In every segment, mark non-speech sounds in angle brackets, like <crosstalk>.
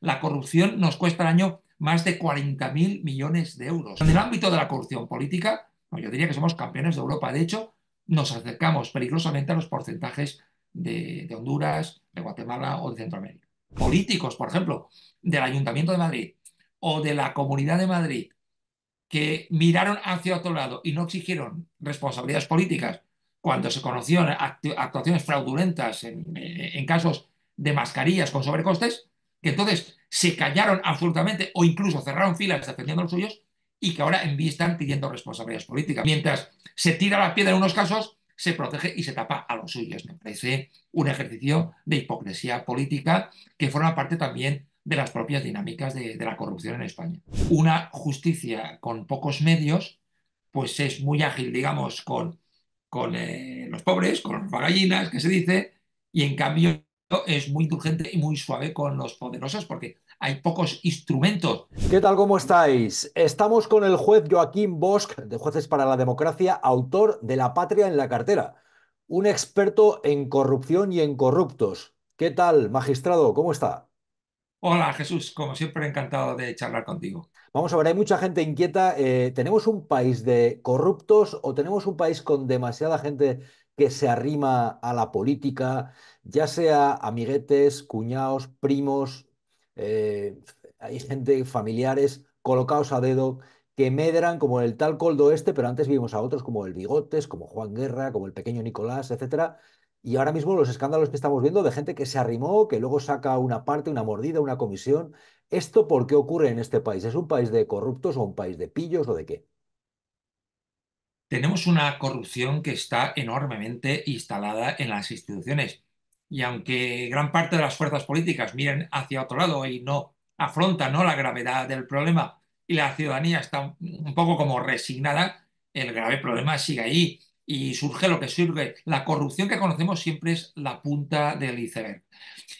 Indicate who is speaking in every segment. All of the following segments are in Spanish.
Speaker 1: la corrupción nos cuesta al año más de 40.000 millones de euros. En el ámbito de la corrupción política, yo diría que somos campeones de Europa. De hecho, nos acercamos peligrosamente a los porcentajes de, Honduras, de Guatemala o de Centroamérica. Políticos, por ejemplo, del Ayuntamiento de Madrid o de la Comunidad de Madrid, que miraron hacia otro lado y no exigieron responsabilidades políticas cuando se conocieron actuaciones fraudulentas en, casos de mascarillas con sobrecostes, que entonces se callaron absolutamente o incluso cerraron filas defendiendo los suyos y que ahora en vía están pidiendo responsabilidades políticas. Mientras se tira la piedra en unos casos, se protege y se tapa a los suyos. Me parece un ejercicio de hipocresía política que forma parte también de las propias dinámicas de, la corrupción en España. Una justicia con pocos medios, pues es muy ágil, digamos, con, con eh, los pobres, con los bagallinas, que se dice, y en cambio es muy indulgente y muy suave con los poderosos porque hay pocos instrumentos.
Speaker 2: ¿Qué tal? ¿Cómo estáis? Estamos con el juez Joaquín Bosch, de Jueces para la Democracia, autor de La Patria en la cartera, un experto en corrupción y en corruptos. ¿Qué tal, magistrado? ¿Cómo está?
Speaker 1: Hola Jesús, como siempre encantado de charlar contigo.
Speaker 2: Vamos a ver, hay mucha gente inquieta. Eh, ¿Tenemos un país de corruptos o tenemos un país con demasiada gente que se arrima a la política, ya sea amiguetes, cuñados, primos, eh, hay gente, familiares, colocados a dedo, que medran como el tal Coldo este, pero antes vimos a otros como el Bigotes, como Juan Guerra, como el pequeño Nicolás, etcétera. Y ahora mismo los escándalos que estamos viendo de gente que se arrimó, que luego saca una parte, una mordida, una comisión. ¿Esto por qué ocurre en este país? ¿Es un país de corruptos o un país de pillos o de qué?
Speaker 1: tenemos una corrupción que está enormemente instalada en las instituciones. Y aunque gran parte de las fuerzas políticas miren hacia otro lado y no afrontan ¿no? la gravedad del problema y la ciudadanía está un poco como resignada, el grave problema sigue ahí y surge lo que surge. La corrupción que conocemos siempre es la punta del iceberg.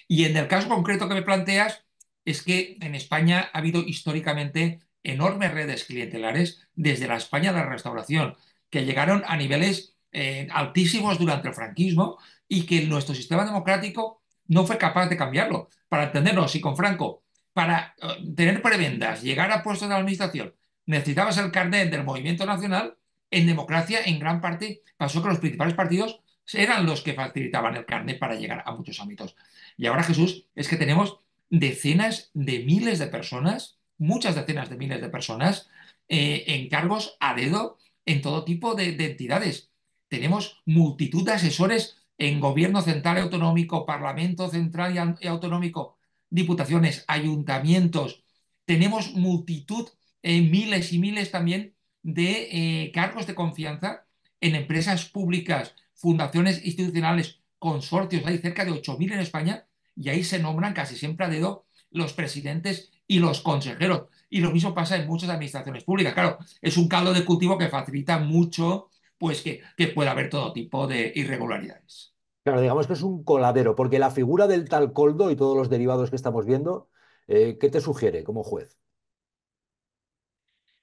Speaker 1: Y en el caso concreto que me planteas, es que en España ha habido históricamente enormes redes clientelares desde la España de la restauración, que llegaron a niveles eh, altísimos durante el franquismo y que nuestro sistema democrático no fue capaz de cambiarlo. Para entendernos, si con Franco, para eh, tener prebendas, llegar a puestos de administración, necesitabas el carnet del movimiento nacional, en democracia en gran parte pasó que los principales partidos eran los que facilitaban el carnet para llegar a muchos ámbitos. Y ahora, Jesús, es que tenemos decenas de miles de personas, muchas decenas de miles de personas, eh, en cargos a dedo en todo tipo de, entidades. Tenemos multitud de asesores en gobierno central y autonómico, parlamento central y, autonómico, diputaciones, ayuntamientos. Tenemos multitud, eh, miles y miles también de eh, cargos de confianza en empresas públicas, fundaciones institucionales, consorcios. Hay cerca de 8.000 en España y ahí se nombran casi siempre a dedo los presidentes y los consejeros. Y lo mismo pasa en muchas administraciones públicas. Claro, es un caldo de cultivo que facilita mucho pues que, que pueda haber todo tipo de irregularidades.
Speaker 2: Claro, digamos que es un coladero, porque la figura del tal coldo y todos los derivados que estamos viendo, eh, ¿qué te sugiere como juez?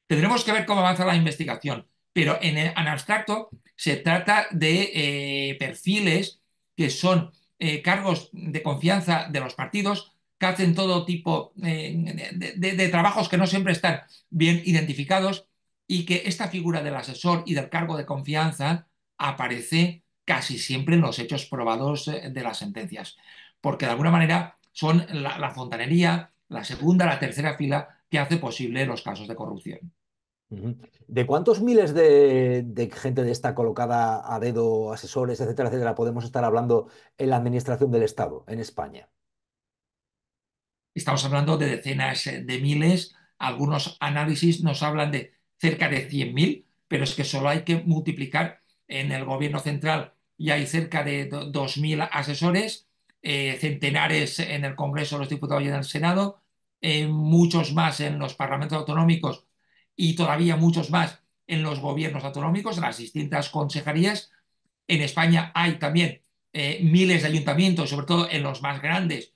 Speaker 1: Tendremos que ver cómo avanza la investigación, pero en, el, abstracto se trata de eh, perfiles que son eh, cargos de confianza de los partidos que hacen todo tipo de, trabajos que no siempre están bien identificados y que esta figura del asesor y del cargo de confianza aparece casi siempre en los hechos probados eh, de las sentencias, porque de alguna manera son la, fontanería, la segunda, la tercera fila que hace posible los casos de corrupción.
Speaker 2: ¿De cuántos miles de, de, gente de esta colocada a dedo, asesores, etcétera, etcétera, podemos estar hablando en la administración del Estado en España?
Speaker 1: Estamos hablando de decenas eh, de miles, algunos análisis nos hablan de cerca de 100.000, pero es que solo hay que multiplicar en el gobierno central y hay cerca de 2.000 asesores, eh, centenares en el Congreso, los diputados y en el Senado, eh, muchos más en los parlamentos autonómicos y todavía muchos más en los gobiernos autonómicos, en las distintas consejerías. En España hay también miles de ayuntamientos, sobre todo en los más grandes.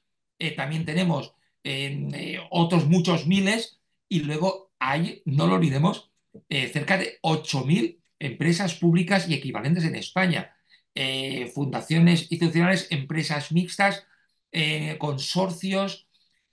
Speaker 1: también tenemos en eh, otros muchos miles, y luego hay, no lo olvidemos, eh, cerca de 8.000 empresas públicas y equivalentes en España. Eh, fundaciones institucionales, empresas mixtas, consorcios,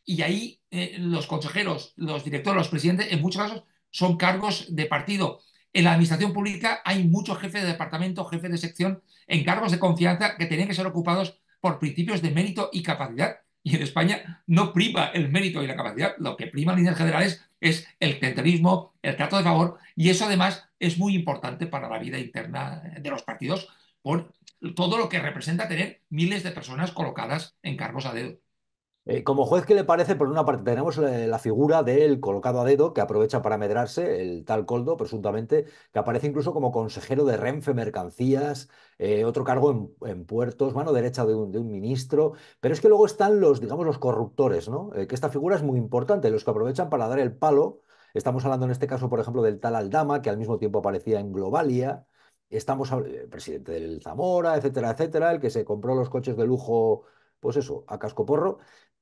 Speaker 1: y ahí eh, los consejeros, los directores, los presidentes, en muchos casos son cargos de partido. En la administración pública hay muchos jefes de departamento, jefes de sección en cargos de confianza que tienen que ser ocupados por principios de mérito y capacidad. Y en España no prima el mérito y la capacidad. Lo que prima en líneas generales es el clientelismo, el trato de favor, y eso además es muy importante para la vida interna de los partidos por todo lo que representa tener miles de personas colocadas en cargos a dedo.
Speaker 2: Eh, como juez, ¿qué le parece? Por una parte, tenemos eh, la figura del colocado a dedo que aprovecha para medrarse, el tal Coldo, presuntamente, que aparece incluso como consejero de Renfe Mercancías, eh, otro cargo en, puertos, mano derecha de un, ministro. Pero es que luego están los, digamos, los corruptores, ¿no? que esta figura es muy importante, los que aprovechan para dar el palo. Estamos hablando en este caso, por ejemplo, del tal Aldama, que al mismo tiempo aparecía en Globalia. Estamos, el presidente del Zamora, etcétera, etcétera, el que se compró los coches de lujo, pues eso, a cascoporro.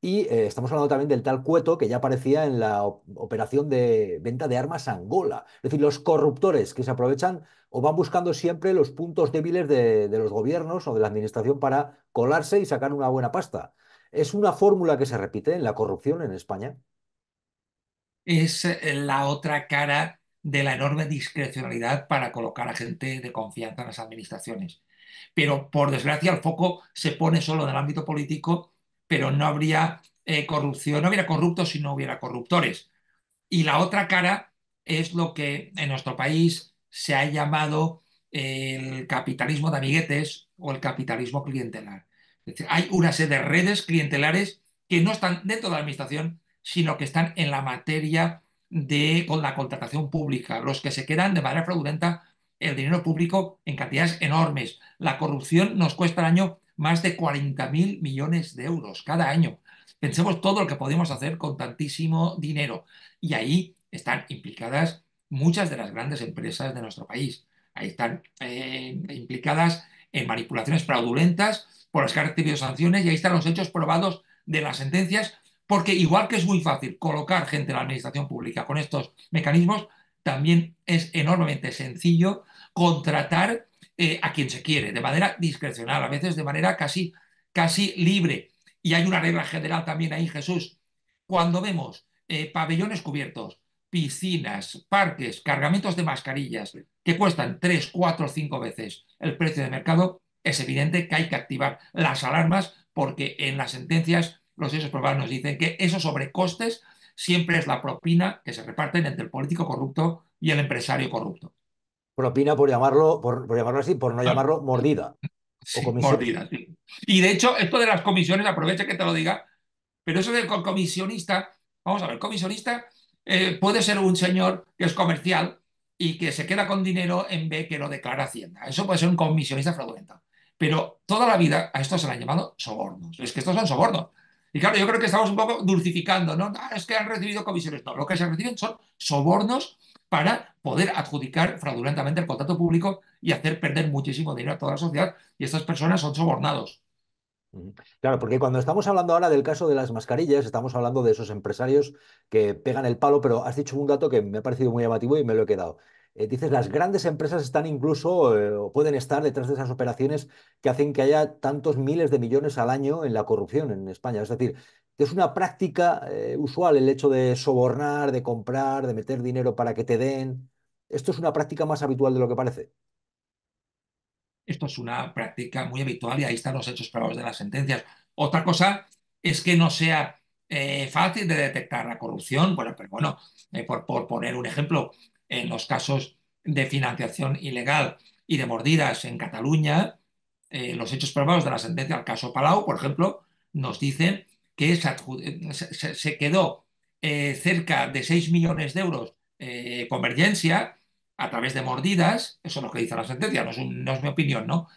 Speaker 2: Y eh, estamos hablando también del tal Cueto que ya aparecía en la operación de venta de armas a Angola. Es decir, los corruptores que se aprovechan o van buscando siempre los puntos débiles de, de los gobiernos o de la administración para colarse y sacar una buena pasta. ¿Es una fórmula que se repite en la corrupción en España?
Speaker 1: Es eh, la otra cara de la enorme discrecionalidad para colocar a gente de confianza en las administraciones. Pero por desgracia el foco se pone solo en el ámbito político pero no habría eh, corrupción, no habría corruptos si no hubiera corruptores. Y la otra cara es lo que en nuestro país se ha llamado el capitalismo de amiguetes o el capitalismo clientelar. Hay una serie de redes clientelares que no están dentro de la administración, sino que están en la materia de con la contratación pública, los que se quedan de manera fraudulenta el dinero público en cantidades enormes. La corrupción nos cuesta al año más de 40 mil millones de euros cada año. Pensemos todo lo que podemos hacer con tantísimo dinero. Y ahí están implicadas muchas de las grandes empresas de nuestro país. Ahí están eh, implicadas en manipulaciones fraudulentas por las que han recibido sanciones y ahí están los hechos probados de las sentencias, porque igual que es muy fácil colocar gente en la administración pública con estos mecanismos, también es enormemente sencillo contratar eh, a quien se quiere, de manera discrecional, a veces de manera casi, casi libre. Y hay una regla general también ahí, Jesús. Cuando vemos eh, pabellones cubiertos, piscinas, parques, cargamentos de mascarillas que cuestan 3, 4, 5 veces el precio de mercado, es evidente que hay que activar las alarmas porque en las sentencias los hechos probados nos dicen que esos sobrecostes siempre es la propina que se reparten entre el político corrupto y el empresario corrupto.
Speaker 2: Propina por llamarlo, por, llamarlo así, por no llamarlo mordida.
Speaker 1: Sí, mordida, sí. Y de hecho, esto de las comisiones, aprovecha que te lo diga, pero eso del comisionista, vamos a ver, comisionista eh, puede ser un señor que es comercial y que se queda con dinero en vez que lo declara Hacienda. Eso puede ser un comisionista fraudulento. Pero toda la vida a esto se le han llamado sobornos. Es que estos son sobornos. Y claro, yo creo que estamos un poco dulcificando, ¿no? Ah, es que han recibido comisiones. No, lo que se reciben son sobornos para poder adjudicar fraudulentamente el contrato público y hacer perder muchísimo dinero a toda la sociedad. Y estas personas son sobornados.
Speaker 2: Claro, porque cuando estamos hablando ahora del caso de las mascarillas, estamos hablando de esos empresarios que pegan el palo, pero has dicho un dato que me ha parecido muy llamativo y me lo he quedado. Eh, dices, las grandes empresas están incluso eh, o pueden estar detrás de esas operaciones que hacen que haya tantos miles de millones al año en la corrupción en España. Es decir, es una práctica eh, usual el hecho de sobornar, de comprar, de meter dinero para que te den. ¿Esto es una práctica más habitual de lo que parece?
Speaker 1: Esto es una práctica muy habitual y ahí están los hechos probados de las sentencias. Otra cosa es que no sea eh, fácil de detectar la corrupción. Bueno, pero bueno, eh, por, poner un ejemplo, en los casos de financiación ilegal y de mordidas en Cataluña, los hechos probados de la sentencia al caso Palau, por ejemplo, nos dicen que se, quedó eh, cerca de 6 millones de euros eh, convergencia a través de mordidas, eso es lo que dice la sentencia, no es, mi opinión, ¿no?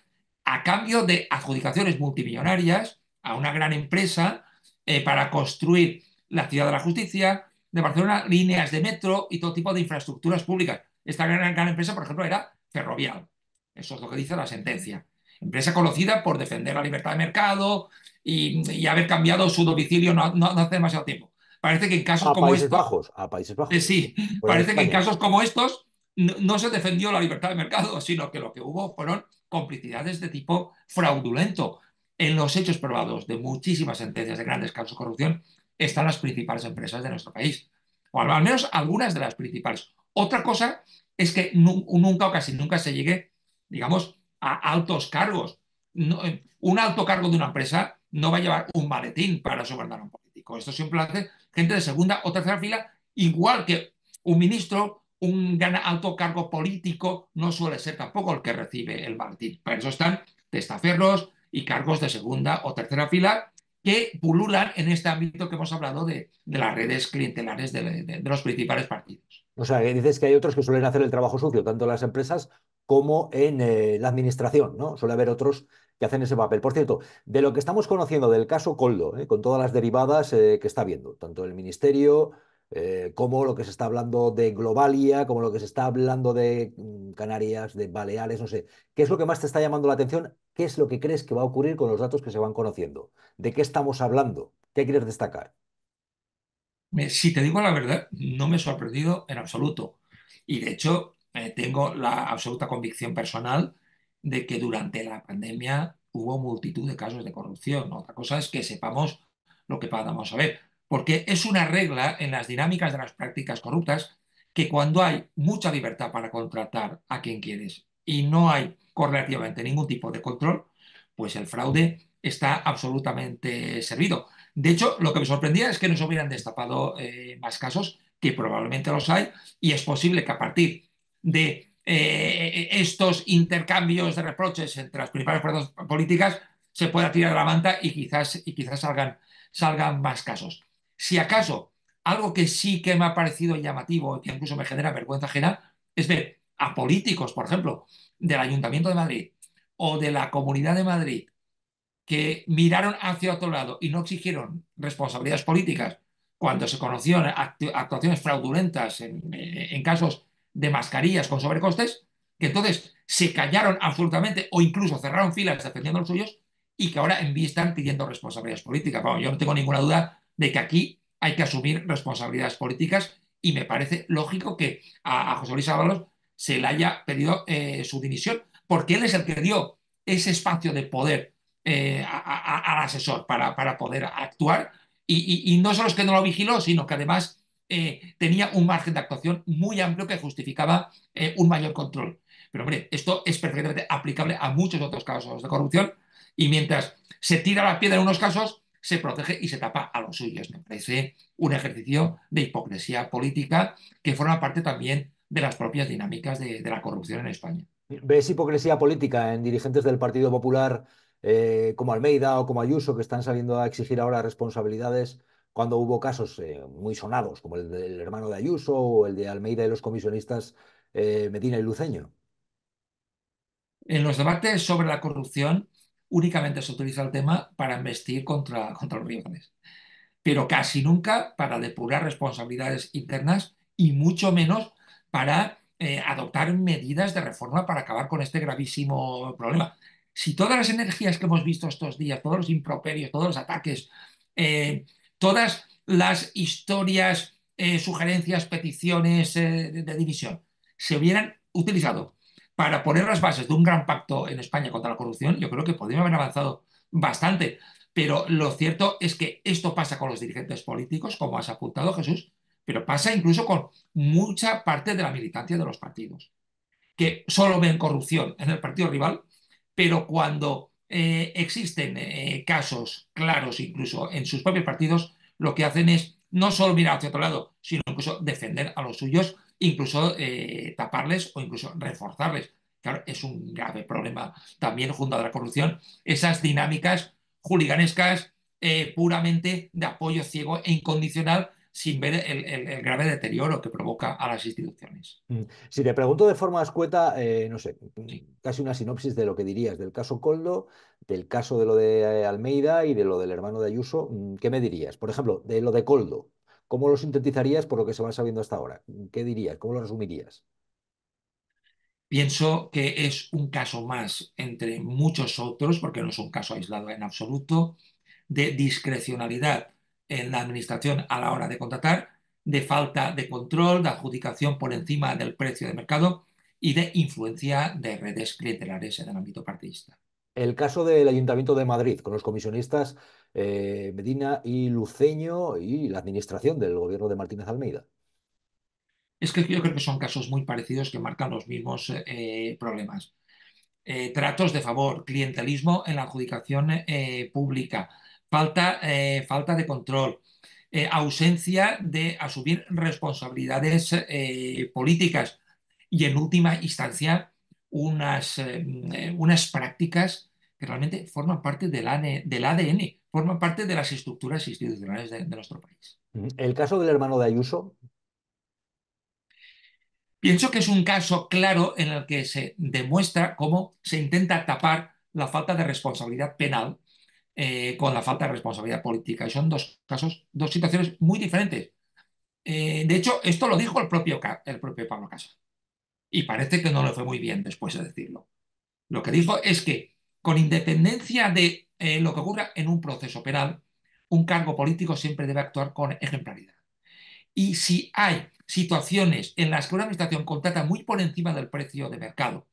Speaker 1: A cambio de adjudicaciones multimillonarias a una gran empresa eh, para construir la ciudad de la justicia, de Barcelona, líneas de metro y todo tipo de infraestructuras públicas. Esta gran, gran empresa, por ejemplo, era Ferrovial. Eso es lo que dice la sentencia. Empresa conocida por defender la libertad de mercado, y, haber cambiado su domicilio no, hace demasiado tiempo. Parece que en casos como
Speaker 2: Países Bajos, a Países Bajos.
Speaker 1: Eh, sí, parece que en casos como estos no, se defendió la libertad de mercado, sino que lo que hubo fueron complicidades de tipo fraudulento. En los hechos probados de muchísimas sentencias de grandes casos de corrupción, están las principales empresas de nuestro país, o al menos algunas de las principales. Otra cosa es que nunca o casi nunca se llegue, digamos, a altos cargos. Eh, un alto cargo de una empresa no va a llevar un maletín para sobornar a un político. Esto siempre lo hace gente de segunda o tercera fila, igual que un ministro, un alto cargo político, no suele ser tampoco el que recibe el maletín. Para eso están testaferros y cargos de segunda o tercera fila que pululan en este ámbito que hemos hablado de, las redes clientelares de, los principales partidos.
Speaker 2: O sea, dices que hay otros que suelen hacer el trabajo sucio, tanto en las empresas como en eh, la administración, ¿no? Suele haber otros que hacen ese papel. Por cierto, de lo que estamos conociendo del caso Coldo, ¿eh? con todas las derivadas eh, que está viendo, tanto el Ministerio como lo que se está hablando de Globalia, como lo que se está hablando de mm, Canarias, de Baleares, no sé, ¿qué es lo que más te está llamando la atención ¿Qué es lo que crees que va a ocurrir con los datos que se van conociendo? ¿De qué estamos hablando? ¿Qué quieres destacar?
Speaker 1: Si te digo la verdad, no me he sorprendido en absoluto. Y de hecho, eh, tengo la absoluta convicción personal de que durante la pandemia hubo multitud de casos de corrupción. Otra cosa es que sepamos lo que podamos saber. Porque es una regla en las dinámicas de las prácticas corruptas que cuando hay mucha libertad para contratar a quien quieres y no hay correlativamente ningún tipo de control, pues el fraude está absolutamente servido. De hecho, lo que me sorprendía es que no se hubieran destapado eh, más casos, que probablemente los hay, y es posible que a partir de eh, estos intercambios de reproches entre las principales fuerzas políticas se pueda tirar la manta y quizás, y quizás salgan, salgan más casos. Si acaso algo que sí que me ha parecido llamativo y que incluso me genera vergüenza ajena es ver a políticos, por ejemplo, del Ayuntamiento de Madrid o de la Comunidad de Madrid que miraron hacia otro lado y no exigieron responsabilidades políticas cuando se conocieron actuaciones fraudulentas en, casos de mascarillas con sobrecostes, que entonces se callaron absolutamente o incluso cerraron filas defendiendo los suyos y que ahora en vía están pidiendo responsabilidades políticas. yo no tengo ninguna duda de que aquí hay que asumir responsabilidades políticas y me parece lógico que a, José Luis Ábalos se le haya pedido eh, su dimisión, porque él es el que dio ese espacio de poder eh, al asesor para, para, poder actuar. Y, no solo es que no lo vigiló, sino que además eh, tenía un margen de actuación muy amplio que justificaba un mayor control. Pero hombre, esto es perfectamente aplicable a muchos otros casos de corrupción y mientras se tira la piedra en unos casos, se protege y se tapa a los suyos. Me parece un ejercicio de hipocresía política que forma parte también de las propias dinámicas de, la corrupción en España.
Speaker 2: ¿Ves hipocresía política en dirigentes del Partido Popular eh, como Almeida o como Ayuso que están saliendo a exigir ahora responsabilidades cuando hubo casos eh, muy sonados como el del hermano de Ayuso o el de Almeida y los comisionistas eh, Medina y Luceño?
Speaker 1: En los debates sobre la corrupción únicamente se utiliza el tema para investir contra, contra los rivales, pero casi nunca para depurar responsabilidades internas y mucho menos para eh, adoptar medidas de reforma para acabar con este gravísimo problema. Si todas las energías que hemos visto estos días, todos los improperios, todos los ataques, todas las historias, eh, sugerencias, peticiones de, división se hubieran utilizado para poner las bases de un gran pacto en España contra la corrupción, yo creo que podríamos haber avanzado bastante. Pero lo cierto es que esto pasa con los dirigentes políticos, como has apuntado Jesús, pero pasa incluso con mucha parte de la militancia de los partidos, que solo ven corrupción en el partido rival, pero cuando eh, existen eh, casos claros incluso en sus propios partidos, lo que hacen es no solo mirar hacia otro lado, sino incluso defender a los suyos, incluso eh, taparles o incluso reforzarles. Claro, es un grave problema también junto a la corrupción, esas dinámicas juliganescas puramente de apoyo ciego e incondicional sin ver el, grave deterioro que provoca a las instituciones.
Speaker 2: Mm. Si te pregunto de forma escueta, eh, no sé, casi una sinopsis de lo que dirías del caso Coldo, del caso de lo de eh, Almeida y de lo del hermano de Ayuso, mm, ¿qué me dirías? Por ejemplo, de lo de Coldo, ¿cómo lo sintetizarías por lo que se va sabiendo hasta ahora? ¿Qué dirías? ¿Cómo lo resumirías?
Speaker 1: Pienso que es un caso más entre muchos otros, porque no es un caso aislado en absoluto, de discrecionalidad en la administración a la hora de contratar, de falta de control, de adjudicación por encima del precio de mercado y de influencia de redes clientelares en el ámbito partidista.
Speaker 2: El caso del Ayuntamiento de Madrid con los comisionistas eh, Medina y Luceño y la administración del gobierno de Martínez Almeida.
Speaker 1: Es que yo creo que son casos muy parecidos que marcan los mismos eh, problemas. Eh, tratos de favor, clientelismo en la adjudicación pública, falta, eh, falta de control, eh, ausencia de asumir responsabilidades eh, políticas y en última instancia unas, eh, unas prácticas que realmente forman parte del ADN, del ADN, forman parte de las estructuras institucionales de, de nuestro país.
Speaker 2: El caso del hermano de Ayuso,
Speaker 1: Pienso que es un caso claro en el que se demuestra cómo se intenta tapar la falta de responsabilidad penal eh, con la falta de responsabilidad política. Y son dos casos, dos situaciones muy diferentes. Eh, de hecho, esto lo dijo el propio, el propio Pablo Casas. Y parece que no le fue muy bien después de decirlo. Lo que dijo es que, con independencia de eh, lo que ocurra en un proceso penal, un cargo político siempre debe actuar con ejemplaridad. Y si hay situaciones en las que una administración contrata muy por encima del precio de mercado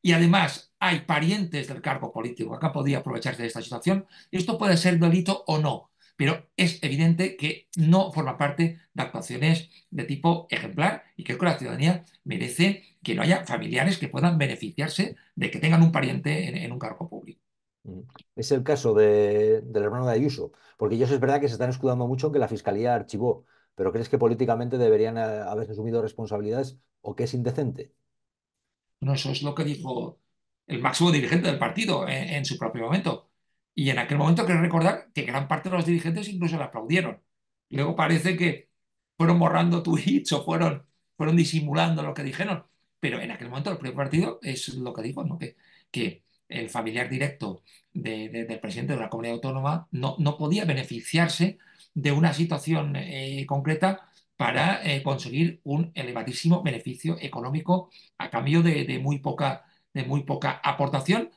Speaker 1: y además hay parientes del cargo político que podría aprovecharse de esta situación, esto puede ser delito o no, pero es evidente que no forma parte de actuaciones de tipo ejemplar y creo que la ciudadanía merece que no haya familiares que puedan beneficiarse de que tengan un pariente en, en un cargo público.
Speaker 2: mm, es el caso de- del hermano de Ayuso, porque ellos es verdad que se están escudando mucho en que la fiscalía archivó, pero ¿crees que políticamente deberían eh, haber asumido responsabilidades o que es indecente?
Speaker 1: Bueno, eso es lo que dijo el máximo dirigente del partido en, en su propio momento. Y en aquel momento quiero recordar que gran parte de los dirigentes incluso le aplaudieron. Luego parece que fueron borrando tweets o fueron, fueron disimulando lo que dijeron. Pero en aquel momento el propio partido es lo que dijo, ¿no? Que, que el familiar directo de- de- del presidente de una comunidad autónoma no, no podía beneficiarse de una situación eh, concreta para eh, conseguir un elevadísimo beneficio económico a cambio de muy poca, de muy poca aportación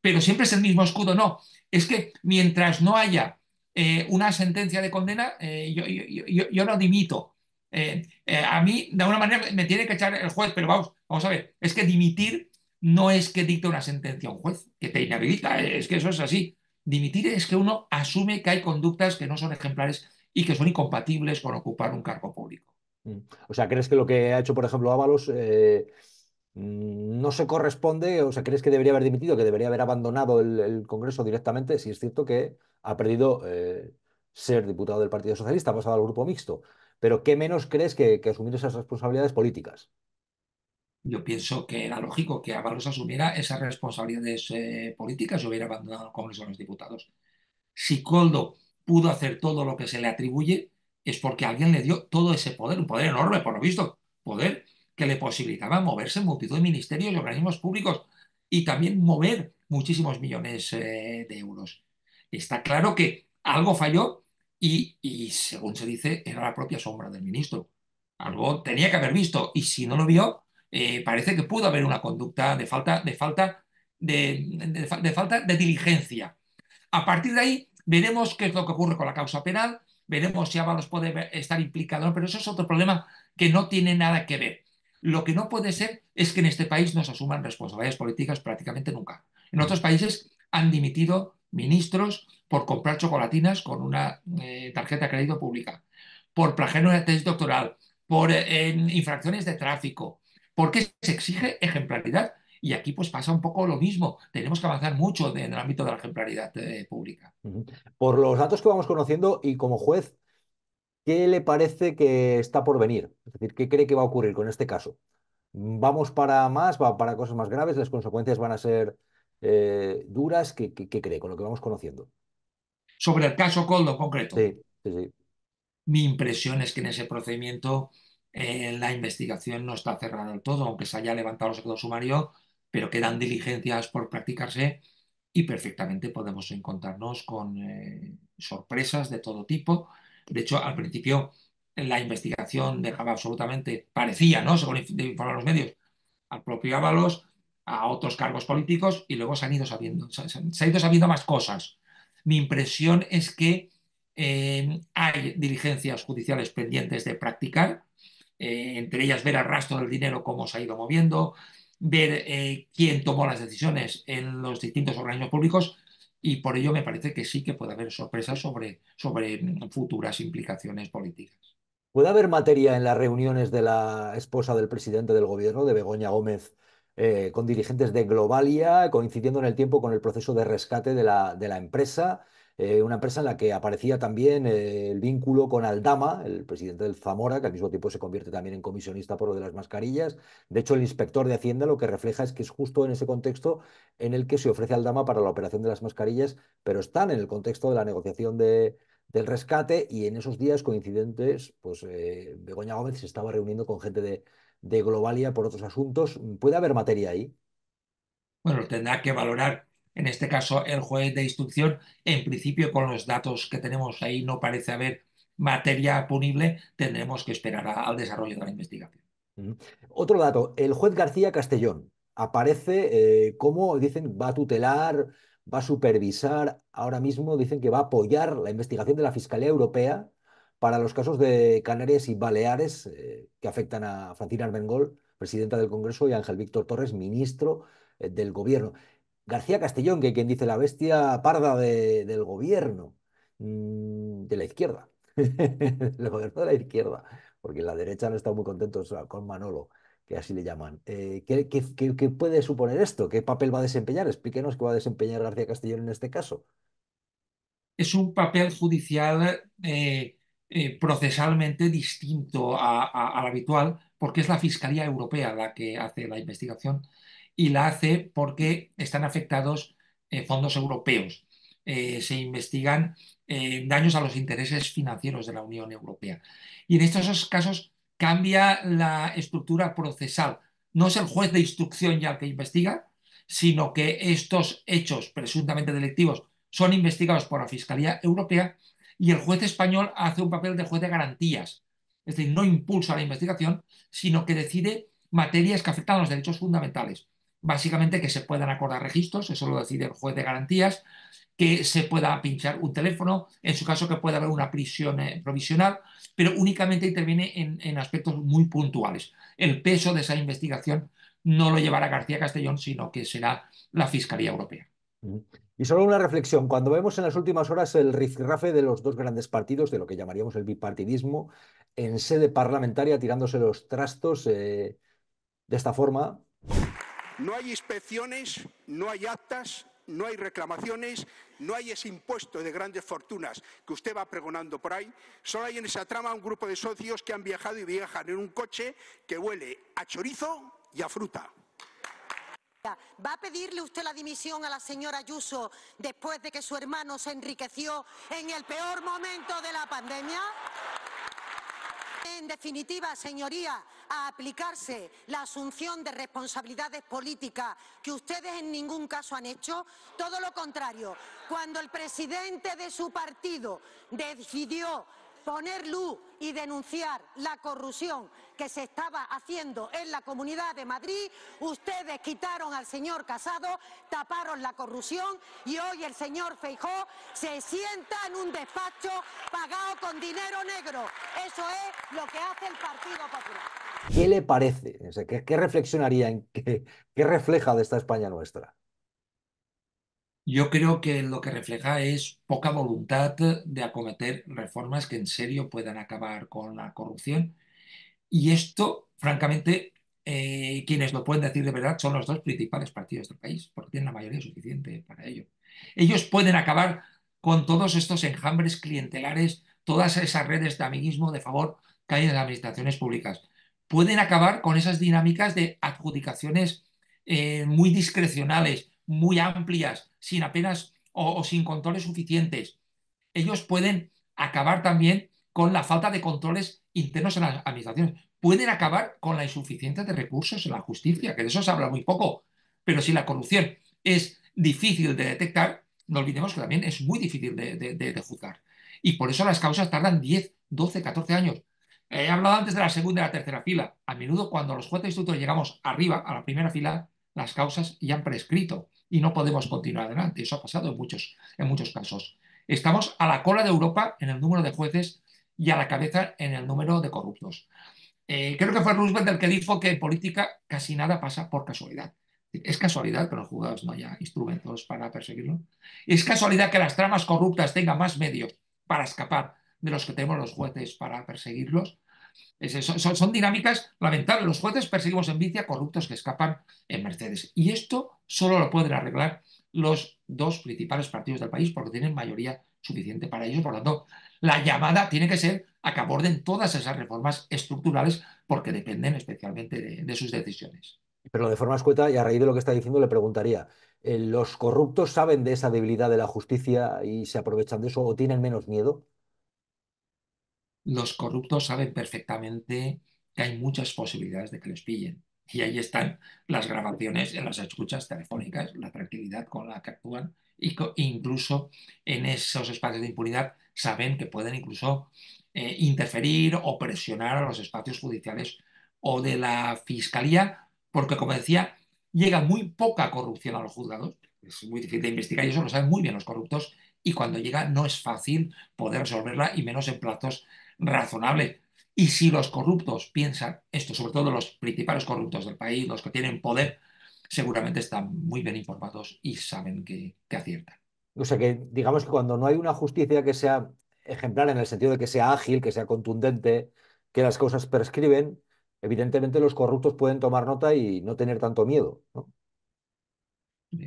Speaker 1: pero siempre es el mismo escudo. No, es que mientras no haya eh, una sentencia de condena, eh, yo, yo- yo- yo no dimito. Eh, a mí, de alguna manera, me, tiene que echar el juez, pero vamos, vamos a ver, es que dimitir no es que dicte una sentencia a un juez, que te inhabilita, es que eso es así. Dimitir es que uno asume que hay conductas que no son ejemplares y que son incompatibles con ocupar un cargo público.
Speaker 2: Mm. O sea, ¿crees que lo que ha hecho, por ejemplo, Ábalos no se corresponde? O sea, ¿crees que debería haber dimitido, que debería haber abandonado el, Congreso directamente? Si es cierto que ha perdido eh, ser diputado del Partido Socialista, ha pasado al grupo mixto. Pero ¿qué menos crees que, que asumir esas responsabilidades políticas?
Speaker 1: Yo pienso que era lógico que Ábalos asumiera esas responsabilidades eh, políticas y hubiera abandonado el Congreso de los Diputados. si Coldo pudo hacer todo lo que se le atribuye, es porque alguien le dio todo ese poder, un poder enorme, por lo visto, poder que le posibilitaba moverse en multitud de ministerios y organismos públicos y también mover muchísimos millones eh, de euros. Está claro que algo falló y, según se dice, era la propia sombra del ministro. Algo tenía que haber visto y si no lo vio, eh, parece que pudo haber una conducta de falta de, falta de falta de diligencia. A partir de ahí veremos qué es lo que ocurre con la causa penal, veremos si Ábalos puede estar implicado, pero eso es otro problema que no tiene nada que ver. Lo que no puede ser es que en este país no se asuman responsabilidades políticas prácticamente nunca. En otros países han dimitido ministros por comprar chocolatinas con una eh, tarjeta de crédito pública, por plagio de tesis doctoral, por infracciones de tráfico, porque se exige ejemplaridad y aquí pues pasa un poco lo mismo. Tenemos que avanzar mucho en el ámbito de la ejemplaridad eh, pública.
Speaker 2: Por los datos que vamos conociendo y como juez, ¿qué le parece que está por venir? Es decir, ¿qué cree que va a ocurrir con este caso? ¿Vamos para más? ¿Va para cosas más graves? ¿Las consecuencias van a ser eh, duras? ¿Qué, qué, qué cree con lo que vamos conociendo?
Speaker 1: Sobre el caso Coldo concreto.
Speaker 2: Sí, sí, sí.
Speaker 1: Mi impresión es que en ese procedimiento eh, la investigación no está cerrada del todo, aunque se haya levantado el secreto sumario, pero quedan diligencias por practicarse y perfectamente podemos encontrarnos con eh, sorpresas de todo tipo. De hecho, al principio la investigación dejaba absolutamente, parecía, ¿no? Según informaron los medios, al propio Ábalos, a otros cargos políticos y luego se han ido sabiendo, se, se ha ido sabiendo más cosas. Mi impresión es que eh, hay diligencias judiciales pendientes de practicar, eh, entre ellas ver el rastro del dinero, cómo se ha ido moviendo, ver eh, quién tomó las decisiones en los distintos organismos públicos y por ello me parece que sí que puede haber sorpresas sobre, sobre futuras implicaciones políticas.
Speaker 2: ¿Puede haber materia en las reuniones de la esposa del presidente del gobierno, de Begoña Gómez, eh, con dirigentes de Globalia, coincidiendo en el tiempo con el proceso de rescate de la, de la empresa? Eh, una empresa en la que aparecía también eh, el vínculo con Aldama, el presidente del Zamora, que al mismo tiempo se convierte también en comisionista por lo de las mascarillas. De hecho, el inspector de Hacienda lo que refleja es que es justo en ese contexto en el que se ofrece Aldama para la operación de las mascarillas, pero están en el contexto de la negociación de, del rescate y en esos días coincidentes, pues eh, Begoña Gómez se estaba reuniendo con gente de, de Globalia por otros asuntos. ¿Puede haber materia ahí?
Speaker 1: Bueno, tendrá que valorar en este caso el juez de instrucción, en principio con los datos que tenemos ahí no parece haber materia punible, tendremos que esperar al desarrollo de la investigación.
Speaker 2: Otro dato, el juez García Castellón aparece eh, como, dicen, va a tutelar, va a supervisar, ahora mismo dicen que va a apoyar la investigación de la Fiscalía Europea para los casos de Canarias y Baleares eh, que afectan a Francina Armengol, presidenta del Congreso, y Ángel Víctor Torres, ministro eh, del Gobierno. García Castellón, que quien dice la bestia parda del gobierno, mm, de la izquierda, <laughs> el gobierno de la izquierda, porque la derecha no está muy contentos con Manolo, que así le llaman. Eh, ¿qué, puede suponer esto? ¿Qué papel va a desempeñar? Explíquenos qué va a desempeñar García Castellón en este caso.
Speaker 1: Es un papel judicial eh, eh, procesalmente distinto al habitual, porque es la Fiscalía Europea la que hace la investigación y la hace porque están afectados eh, fondos europeos. Eh, se investigan eh, daños a los intereses financieros de la Unión Europea. Y en estos casos cambia la estructura procesal. No es el juez de instrucción ya el que investiga, sino que estos hechos presuntamente delictivos son investigados por la Fiscalía Europea y el juez español hace un papel de juez de garantías. Es decir, no impulsa la investigación, sino que decide materias que afectan a los derechos fundamentales básicamente que se puedan acordar registros, eso lo decide el juez de garantías, que se pueda pinchar un teléfono, en su caso que pueda haber una prisión eh, provisional, pero únicamente interviene en, aspectos muy puntuales. El peso de esa investigación no lo llevará García Castellón, sino que será la Fiscalía Europea.
Speaker 2: Y solo una reflexión, cuando vemos en las últimas horas el rifirrafe de los dos grandes partidos, de lo que llamaríamos el bipartidismo, en sede parlamentaria tirándose los trastos eh, de esta forma,
Speaker 3: no hay inspecciones, no hay actas, no hay reclamaciones, no hay ese impuesto de grandes fortunas que usted va pregonando por ahí. Solo hay en esa trama un grupo de socios que han viajado y viajan en un coche que huele a chorizo y a fruta.
Speaker 4: ¿Va a pedirle usted la dimisión a la señora Ayuso después de que su hermano se enriqueció en el peor momento de la pandemia? En definitiva, señoría, a aplicarse la asunción de responsabilidades políticas que ustedes en ningún caso han hecho. Todo lo contrario, cuando el presidente de su partido decidió poner luz y denunciar la corrupción que se estaba haciendo en la Comunidad de Madrid, ustedes quitaron al señor Casado, taparon la corrupción y hoy el señor Feijó se sienta en un despacho pagado con dinero negro. Eso es lo que hace el Partido Popular.
Speaker 2: ¿Qué le parece? ¿Qué, reflexionaría? En qué, ¿Qué refleja de esta España nuestra?
Speaker 1: Yo creo que lo que refleja es poca voluntad de acometer reformas que en serio puedan acabar con la corrupción. Y esto, francamente, eh, quienes lo pueden decir de verdad son los dos principales partidos del país, porque tienen la mayoría suficiente para ello. Ellos pueden acabar con todos estos enjambres clientelares, todas esas redes de amiguismo de favor que hay en las administraciones públicas. Pueden acabar con esas dinámicas de adjudicaciones eh, muy discrecionales, muy amplias, sin apenas o, sin controles suficientes. Ellos pueden acabar también con la falta de controles internos en las administraciones. Pueden acabar con la insuficiencia de recursos en la justicia, que de eso se habla muy poco. Pero si la corrupción es difícil de detectar, no olvidemos que también es muy difícil de, juzgar. Y por eso las causas tardan 10, 12, 14 años. He hablado antes de la segunda y la tercera fila. A menudo cuando los jueces de instructores llegamos arriba, a la primera fila, las causas ya han prescrito y no podemos continuar adelante. Eso ha pasado en muchos, en muchos casos. Estamos a la cola de Europa en el número de jueces y a la cabeza en el número de corruptos. Eh, creo que fue Roosevelt el que dijo que en política casi nada pasa por casualidad. ¿Es casualidad que los juzgados no haya instrumentos para perseguirlo? ¿Es casualidad que las tramas corruptas tengan más medios para escapar de los que tenemos los jueces para perseguirlos? Son, dinámicas lamentables. Los jueces perseguimos en vicia corruptos que escapan en Mercedes. Y esto solo lo pueden arreglar los dos principales partidos del país porque tienen mayoría suficiente para ello. Por lo tanto, la llamada tiene que ser a que aborden todas esas reformas estructurales porque dependen especialmente de, de sus decisiones.
Speaker 2: Pero de forma escueta, y a raíz de lo que está diciendo, le preguntaría, eh, ¿los corruptos saben de esa debilidad de la justicia y se aprovechan de eso o tienen menos miedo?
Speaker 1: Los corruptos saben perfectamente que hay muchas posibilidades de que les pillen. Y ahí están las grabaciones en las escuchas telefónicas, la tranquilidad con la que actúan. Y incluso en esos espacios de impunidad saben que pueden incluso eh, interferir o presionar a los espacios judiciales o de la fiscalía porque como decía, llega muy poca corrupción a los juzgados, es muy difícil de investigar y eso lo saben muy bien los corruptos, y cuando llega no es fácil poder resolverla y menos en plazos razonables. Y si los corruptos piensan esto, sobre todo los principales corruptos del país, los que tienen poder, seguramente están muy bien informados y saben que, que aciertan.
Speaker 2: O sea que digamos que cuando no hay una justicia que sea ejemplar en el sentido de que sea ágil, que sea contundente, que las cosas prescriben, evidentemente los corruptos pueden tomar nota y no tener tanto miedo.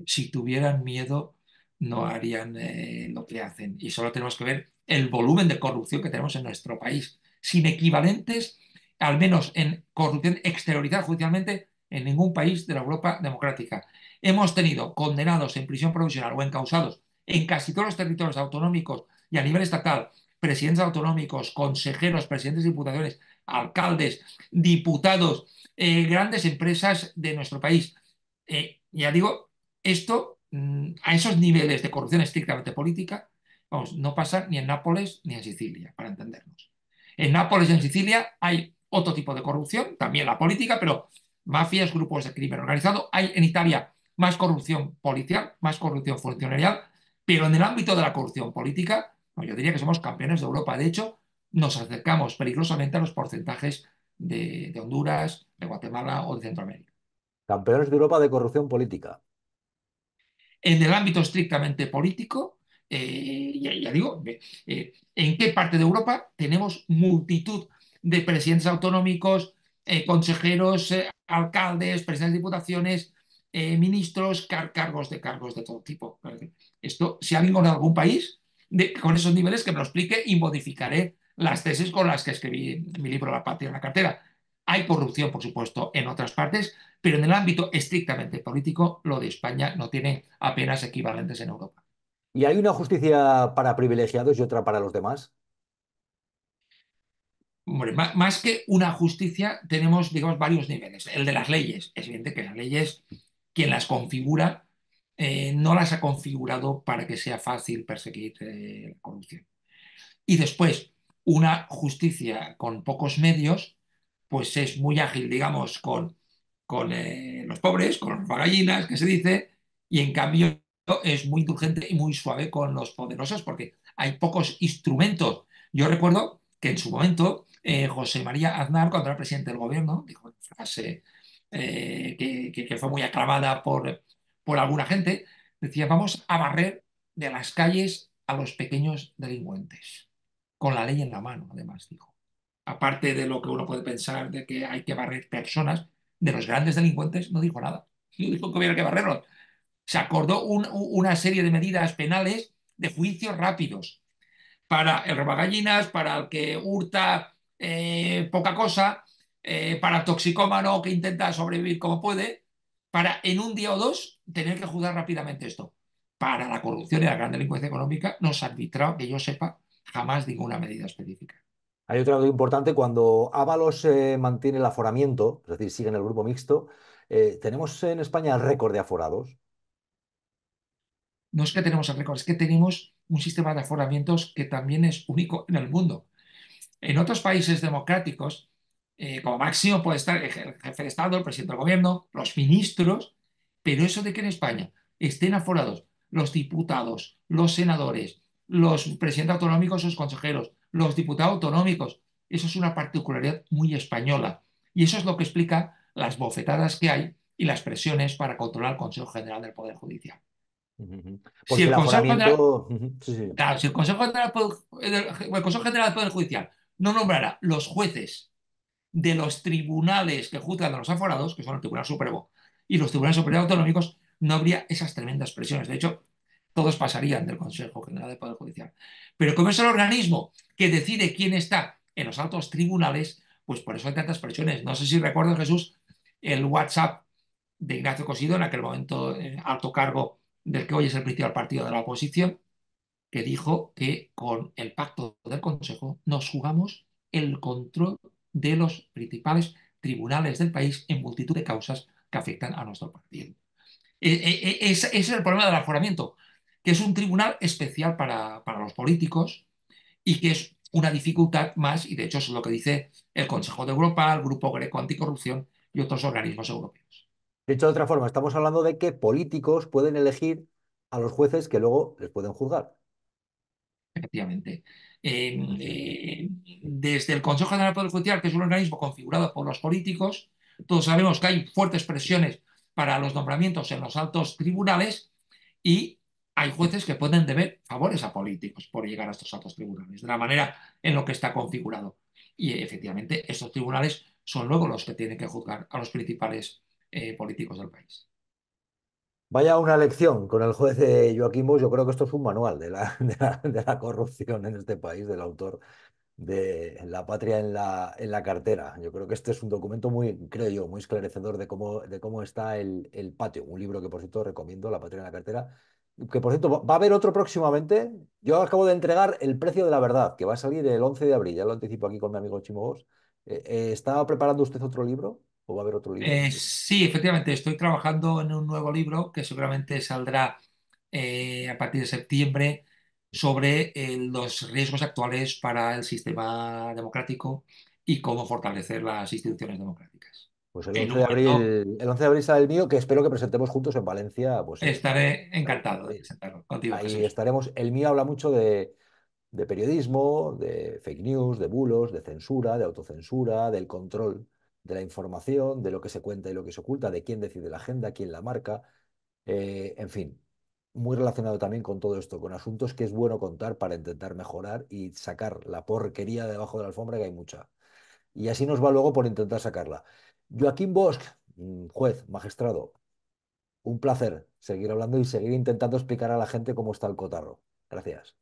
Speaker 1: Si tuvieran miedo, no harían eh, lo que hacen. Y solo tenemos que ver el volumen de corrupción que tenemos en nuestro país, sin equivalentes, al menos en corrupción exteriorizada judicialmente, en ningún país de la Europa democrática. Hemos tenido condenados en prisión provisional o encausados en casi todos los territorios autonómicos y a nivel estatal, presidentes autonómicos, consejeros, presidentes de diputaciones, alcaldes, diputados, eh, grandes empresas de nuestro país. Eh, ya digo, esto mm, a esos niveles de corrupción estrictamente política, vamos, no pasa ni en Nápoles ni en Sicilia, para entendernos. En Nápoles y en Sicilia hay otro tipo de corrupción, también la política, pero mafias, grupos de crimen organizado. Hay en Italia más corrupción policial, más corrupción funcionarial, pero en el ámbito de la corrupción política, yo diría que somos campeones de Europa. De hecho, nos acercamos peligrosamente a los porcentajes de, Honduras, de Guatemala o de Centroamérica.
Speaker 2: Campeones de Europa de corrupción política.
Speaker 1: En el ámbito estrictamente político, eh, ya, digo, eh, ¿en qué parte de Europa tenemos multitud de presidentes autonómicos, eh, consejeros, alcaldes, presidentes de diputaciones, ministros, cargos de cargos de todo tipo? Esto, si alguien con algún país con esos niveles, que me lo explique y modificaré las tesis con las que escribí mi libro La patria en la cartera. Hay corrupción, por supuesto, en otras partes, pero en el ámbito estrictamente político, lo de España no tiene apenas equivalentes en Europa.
Speaker 2: ¿Y hay una justicia para privilegiados y otra para los demás?
Speaker 1: más, que una justicia, tenemos, digamos, varios niveles. El de las leyes. Es evidente que las leyes, quien las configura, eh, no las ha configurado para que sea fácil perseguir eh, la corrupción. Y después, una justicia con pocos medios, pues es muy ágil, digamos, con, con eh, los pobres, con los gallinas, que se dice, y en cambio es muy indulgente y muy suave con los poderosos porque hay pocos instrumentos. Yo recuerdo que en su momento eh, José María Aznar, cuando era presidente del gobierno, dijo una frase eh, que, fue muy aclamada por, por alguna gente, decía, vamos a barrer de las calles a los pequeños delincuentes con la ley en la mano, además, dijo. Aparte de lo que uno puede pensar de que hay que barrer personas, de los grandes delincuentes no dijo nada. <laughs> No dijo que hubiera que barrerlos. Se acordó una serie de medidas penales de juicios rápidos para el robagallinas, para el que hurta eh, poca cosa, eh, para el toxicómano que intenta sobrevivir como puede, para en un día o dos tener que juzgar rápidamente esto. Para la corrupción y la gran delincuencia económica no se ha arbitrado, que yo sepa, jamás ninguna medida específica.
Speaker 2: Hay otro dato importante, cuando Ábalos eh, mantiene el aforamiento, es decir, sigue en el grupo mixto, ¿tenemos en España el récord de aforados?
Speaker 1: No es que tenemos el récord, es que tenemos un sistema de aforamientos que también es único en el mundo. En otros países democráticos, eh, como máximo puede estar el jefe de Estado, el presidente del gobierno, los ministros, pero eso de que en España estén aforados los diputados, los senadores, los presidentes autonómicos, sus consejeros, los diputados autonómicos. Eso es una particularidad muy española. Y eso es lo que explica las bofetadas que hay y las presiones para controlar el Consejo General del Poder Judicial. Si el Consejo General,
Speaker 2: aforamiento... Ujú, sí, sí.
Speaker 1: claro, si el Consejo General, del Poder- del- el Consejo General del Poder Judicial no nombrara los jueces de los tribunales que juzgan a los aforados, que son el Tribunal Supremo y los tribunales superiores autonómicos, no habría esas tremendas presiones. De hecho, todos pasarían del Consejo General del Poder Judicial. Pero como es el organismo que decide quién está en los altos tribunales, pues por eso hay tantas presiones. No sé si recuerdo, Jesús, el WhatsApp de Ignacio Cosido, en aquel momento eh, alto cargo del que hoy es el principal partido de la oposición, que dijo que con el pacto del Consejo nos jugamos el control de los principales tribunales del país en multitud de causas que afectan a nuestro partido. Eh, eh, ese ese es el problema del aforamiento, que es un tribunal especial para, para los políticos y que es una dificultad más, y de hecho es lo que dice el Consejo de Europa, el Grupo Greco Anticorrupción y otros organismos europeos.
Speaker 2: Dicho de otra forma, estamos hablando de que políticos pueden elegir a los jueces que luego les pueden juzgar.
Speaker 1: Efectivamente. Eh, eh, desde el Consejo General del Poder Judicial, que es un organismo configurado por los políticos, todos sabemos que hay fuertes presiones para los nombramientos en los altos tribunales y hay jueces que pueden deber favores a políticos por llegar a estos altos tribunales, de la manera en lo que está configurado. Y efectivamente, estos tribunales son luego los que tienen que juzgar a los principales eh, políticos del país.
Speaker 2: Vaya una lección con el juez de Joaquín Bosch. Yo creo que esto es un manual de la, <laughs> corrupción en este país, del autor de La patria en la, cartera. Yo creo que este es un documento muy, creo yo, muy esclarecedor de cómo, está el, patio. Un libro que, por cierto, recomiendo, La patria en la cartera. Que, por cierto, va a haber otro próximamente. Yo acabo de entregar El precio de la verdad, que va a salir el 11 de abril. Ya lo anticipo aquí con mi amigo Chimo Bosch. Eh, eh, ¿está preparando usted otro libro? ¿O va a haber otro libro?
Speaker 1: Eh, sí, efectivamente, estoy trabajando en un nuevo libro que seguramente saldrá eh, a partir de septiembre sobre eh, los riesgos actuales para el sistema democrático y cómo fortalecer las instituciones democráticas.
Speaker 2: Pues el
Speaker 1: En
Speaker 2: 11
Speaker 1: un
Speaker 2: de
Speaker 1: momento
Speaker 2: abril, el 11 de abril sale el mío, que espero que presentemos juntos en Valencia. Pues,
Speaker 1: estaré encantado de presentarlo contigo,
Speaker 2: ahí
Speaker 1: Jesús.
Speaker 2: estaremos. El mío habla mucho de, de periodismo, de fake news, de bulos, de censura, de autocensura, del control de la información, de lo que se cuenta y lo que se oculta, de quién decide la agenda, quién la marca, eh, en fin, muy relacionado también con todo esto, con asuntos que es bueno contar para intentar mejorar y sacar la porquería de debajo de la alfombra, que hay mucha. Y así nos va luego por intentar sacarla. Joaquín Bosch, mm, juez, magistrado, un placer seguir hablando y seguir intentando explicar a la gente cómo está el cotarro. Gracias,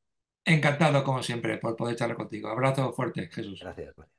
Speaker 1: Encantado, como siempre, por poder charlar contigo. Abrazo fuerte, Jesús.
Speaker 2: gracias, gracias.